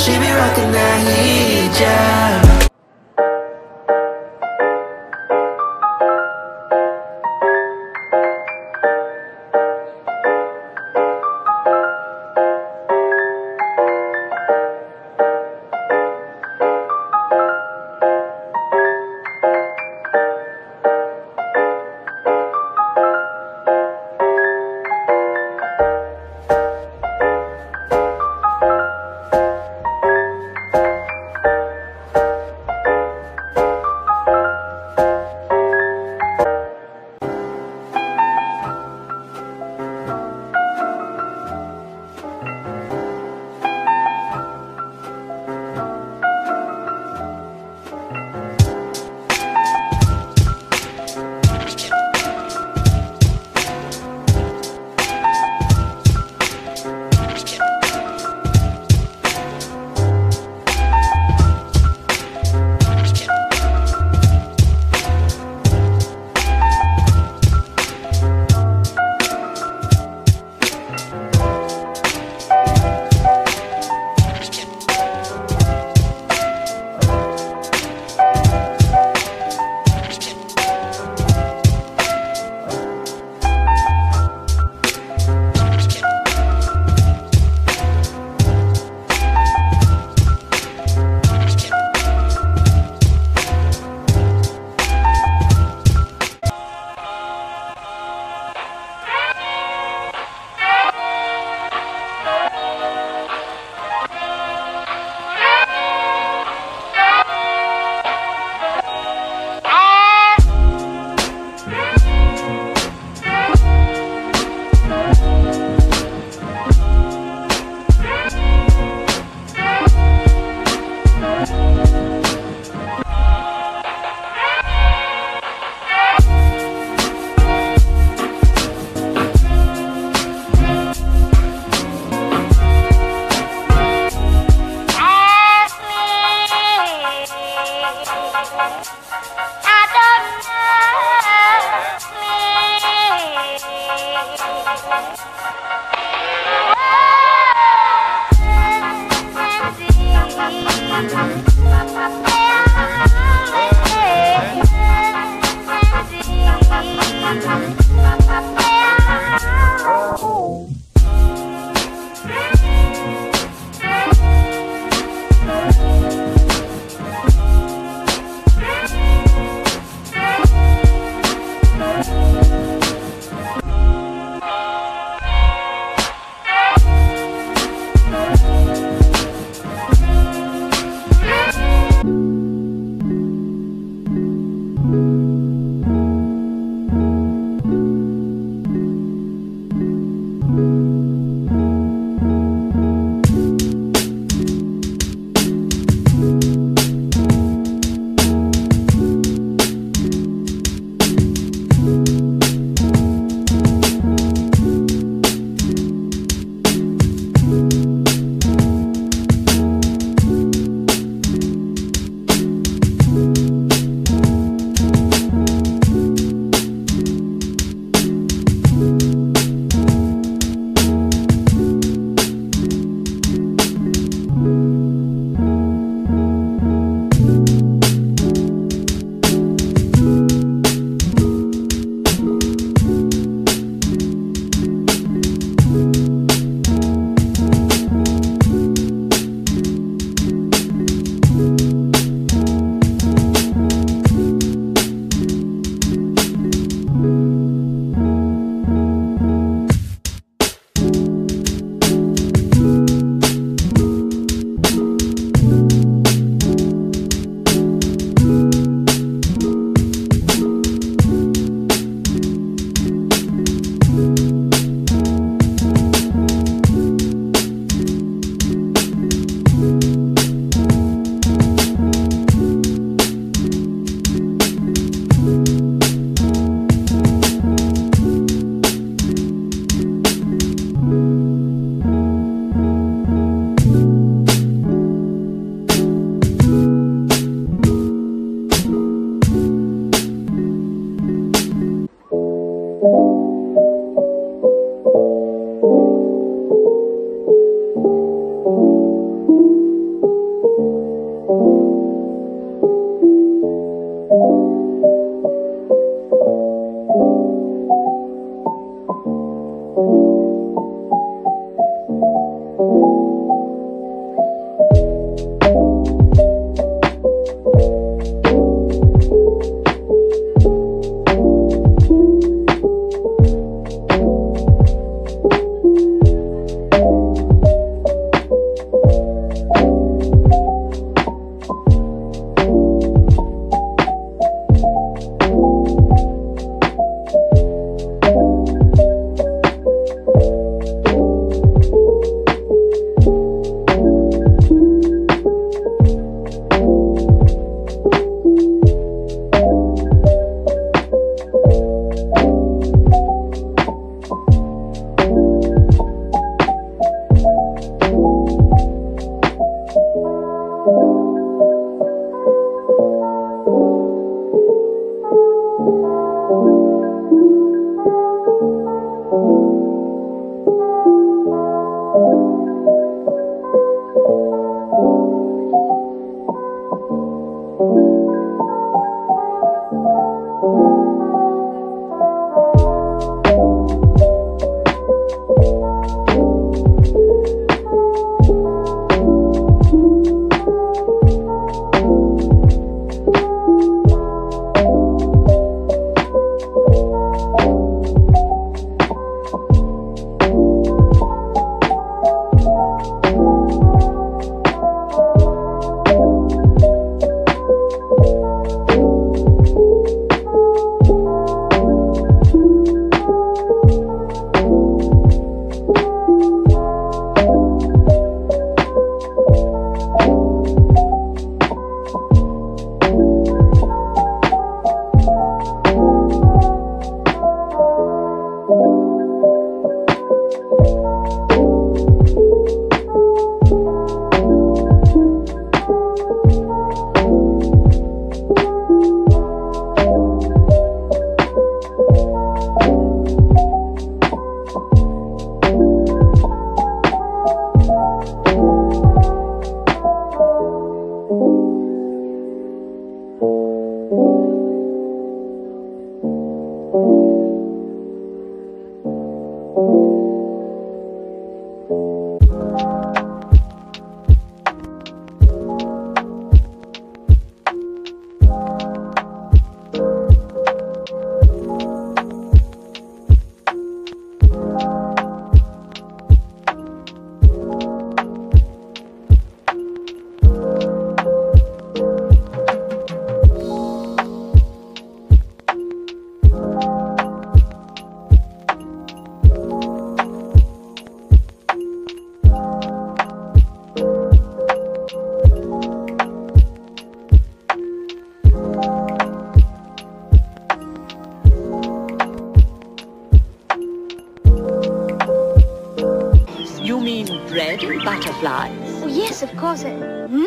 She be rocking that hijab butterflies? Oh, yes, of course. Uh, hmm?